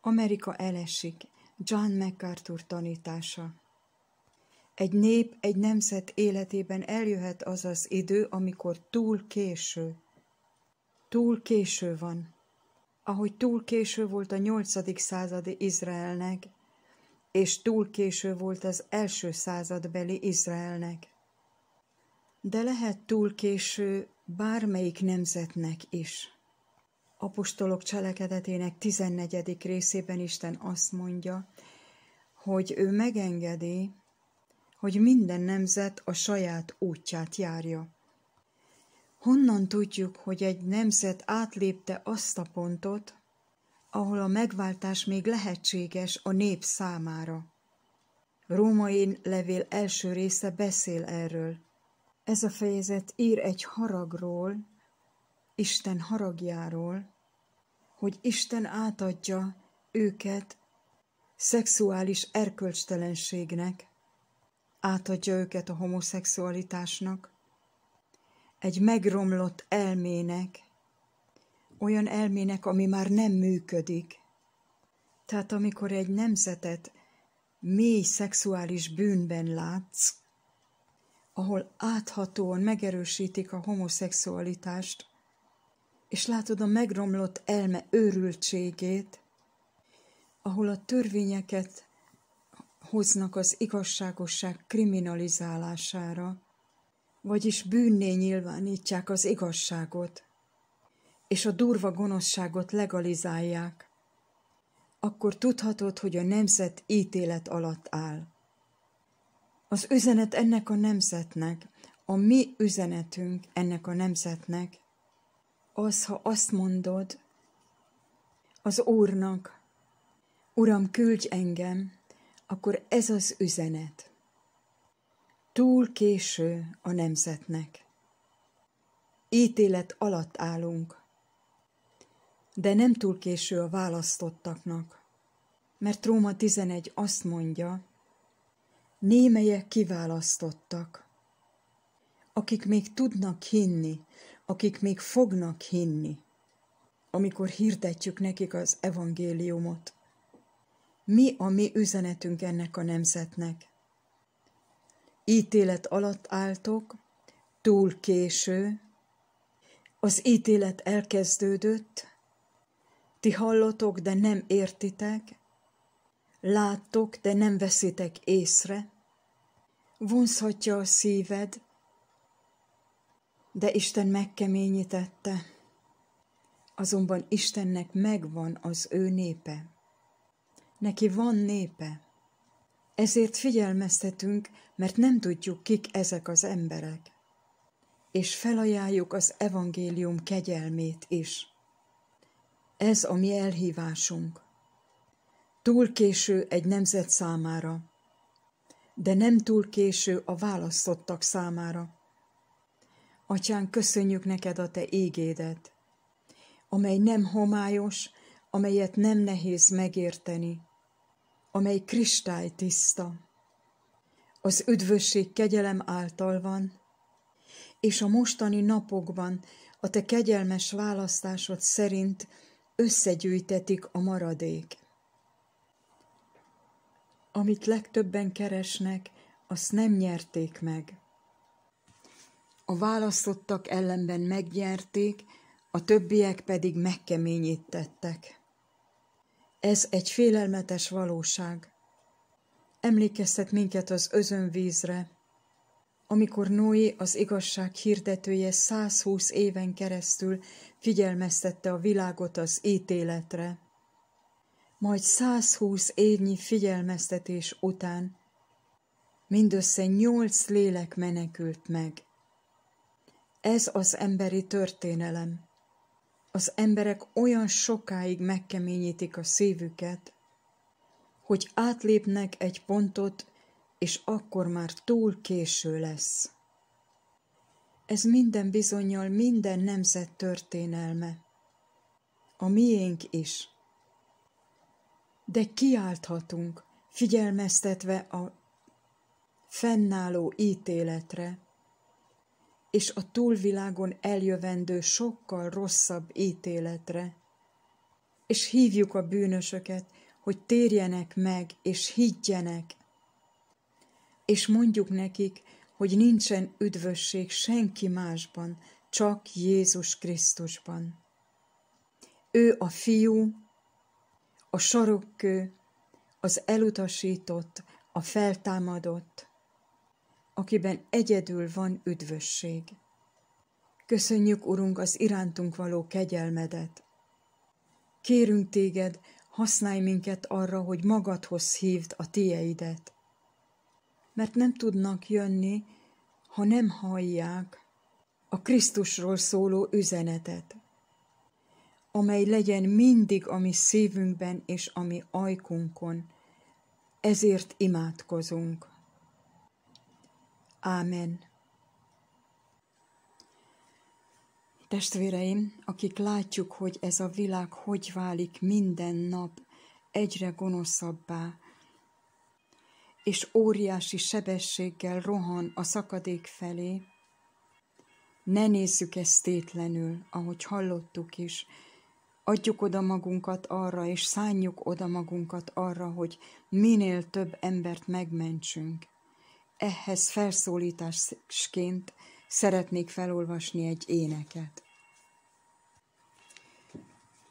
Amerika elesik, John MacArthur tanítása. Egy nép, egy nemzet életében eljöhet az az idő, amikor túl késő. Túl késő van. Ahogy túl késő volt a nyolcadik századi Izraelnek, és túl késő volt az első századbeli Izraelnek. De lehet túl késő bármelyik nemzetnek is. Apostolok cselekedetének 14. részében Isten azt mondja, hogy ő megengedi, hogy minden nemzet a saját útját járja. Honnan tudjuk, hogy egy nemzet átlépte azt a pontot, ahol a megváltás még lehetséges a nép számára? Római levél első része beszél erről. Ez a fejezet ír egy haragról, Isten haragjáról, hogy Isten átadja őket szexuális erkölcstelenségnek, átadja őket a homoszexualitásnak, egy megromlott elmének, olyan elmének, ami már nem működik. Tehát amikor egy nemzetet mély szexuális bűnben látsz, ahol áthatóan megerősítik a homoszexualitást, és látod a megromlott elme őrültségét, ahol a törvényeket hoznak az igazságosság kriminalizálására, vagyis bűnné nyilvánítják az igazságot, és a durva gonoszságot legalizálják, akkor tudhatod, hogy a nemzet ítélet alatt áll. Az üzenet ennek a nemzetnek, a mi üzenetünk ennek a nemzetnek, az, ha azt mondod az Úrnak, Uram, küldj engem, akkor ez az üzenet. Túl késő a nemzetnek. Ítélet alatt állunk, de nem túl késő a választottaknak, mert Róma 11 azt mondja, némelyek kiválasztottak, akik még tudnak hinni, akik még fognak hinni, amikor hirdetjük nekik az evangéliumot. Mi a mi üzenetünk ennek a nemzetnek? Ítélet alatt álltok, túl késő, az ítélet elkezdődött, ti hallotok, de nem értitek, láttok, de nem veszitek észre, vonzhatja a szíved, de Isten megkeményítette, azonban Istennek megvan az ő népe. Neki van népe. Ezért figyelmeztetünk, mert nem tudjuk, kik ezek az emberek. És felajánljuk az evangélium kegyelmét is. Ez a mi elhívásunk. Túl késő egy nemzet számára, de nem túl késő a választottak számára Atyán, köszönjük neked a te égédet, amely nem homályos, amelyet nem nehéz megérteni, amely kristálytiszta. Az üdvösség kegyelem által van, és a mostani napokban a te kegyelmes választásod szerint összegyűjtetik a maradék. Amit legtöbben keresnek, azt nem nyerték meg a választottak ellenben megnyerték, a többiek pedig megkeményítettek. Ez egy félelmetes valóság. Emlékeztet minket az özönvízre, amikor Noé az igazság hirdetője 120 éven keresztül figyelmeztette a világot az ítéletre. Majd 120 évnyi figyelmeztetés után mindössze nyolc lélek menekült meg. Ez az emberi történelem. Az emberek olyan sokáig megkeményítik a szívüket, hogy átlépnek egy pontot, és akkor már túl késő lesz. Ez minden bizonyal minden nemzet történelme. A miénk is. De kiálthatunk, figyelmeztetve a fennálló ítéletre, és a túlvilágon eljövendő sokkal rosszabb ítéletre. és hívjuk a bűnösöket, hogy térjenek meg, és higgyenek. És mondjuk nekik, hogy nincsen üdvösség senki másban, csak Jézus Krisztusban. Ő a fiú, a sarokkő, az elutasított, a feltámadott, akiben egyedül van üdvösség. Köszönjük, Urunk, az irántunk való kegyelmedet. Kérünk téged, használj minket arra, hogy magadhoz hívd a tieidet. Mert nem tudnak jönni, ha nem hallják a Krisztusról szóló üzenetet, amely legyen mindig a mi szívünkben és a mi ajkunkon. Ezért imádkozunk. Ámen. Testvéreim, akik látjuk, hogy ez a világ hogy válik minden nap egyre gonoszabbá, és óriási sebességgel rohan a szakadék felé, ne nézzük ezt tétlenül, ahogy hallottuk is, adjuk oda magunkat arra, és szánjuk oda magunkat arra, hogy minél több embert megmentsünk. Ehhez felszólításként szeretnék felolvasni egy éneket.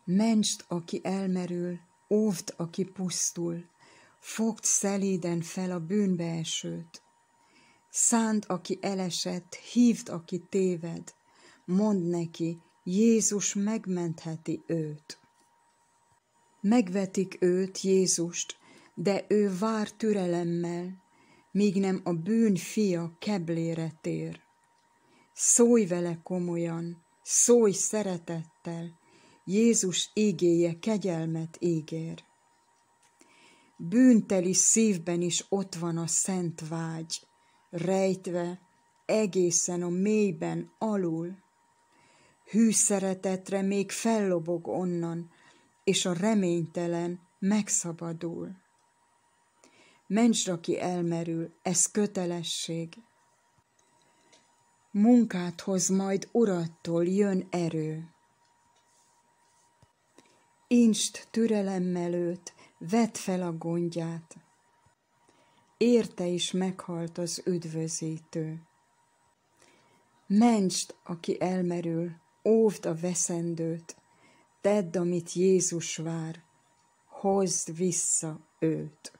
Mentsd, aki elmerül, óvd, aki pusztul, fogd szelíden fel a bűnbeesőt. Szánd, aki elesett, hívd, aki téved, mondd neki, Jézus megmentheti őt. Megvetik őt, Jézust, de ő vár türelemmel, míg nem a bűn fia keblére tér. Szólj vele komolyan, szólj szeretettel, Jézus ígéje kegyelmet ígér. Bűnteli szívben is ott van a szent vágy, rejtve egészen a mélyben alul. Hű szeretetre még fellobog onnan, és a reménytelen megszabadul. Mentsd, aki elmerül, ez kötelesség. Munkát hoz majd urattól jön erő. Inst türelemmel őt, vedd fel a gondját. Érte is meghalt az üdvözítő. Mentsd, aki elmerül, óvd a veszendőt, tedd, amit Jézus vár, hozd vissza őt.